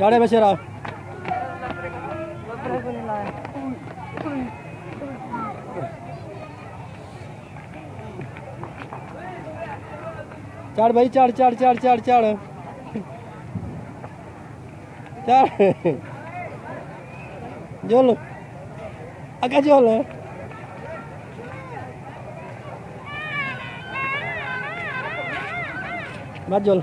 झाड़े बशेरा चढ़ भाई चढ़ चढ़ चढ़ चढ़ चढ़ चढ़ झोल अगे झोल मत झोल